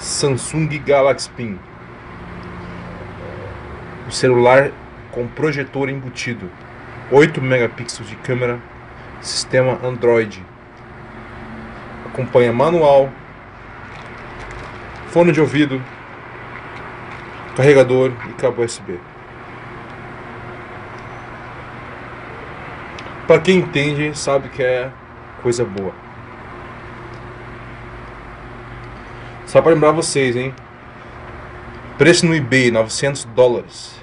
Samsung Galaxy Pin. O celular com projetor embutido, 8 megapixels de câmera, sistema Android. Acompanha manual, fone de ouvido, carregador e cabo USB. Para quem entende, sabe que é coisa boa. Só para lembrar vocês, hein? Preço no eBay 900 dólares.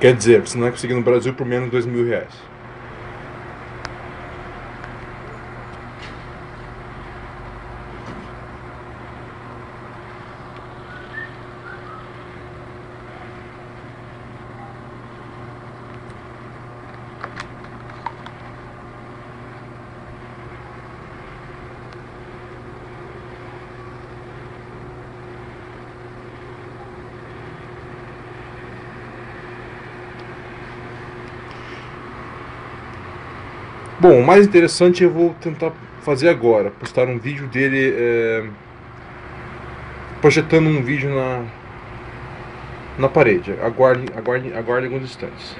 Quer dizer, você não vai conseguir no Brasil por menos de dois mil reais. Bom, o mais interessante eu vou tentar fazer agora, postar um vídeo dele é, projetando um vídeo na na parede. Aguarde, aguarde, aguarde alguns instantes.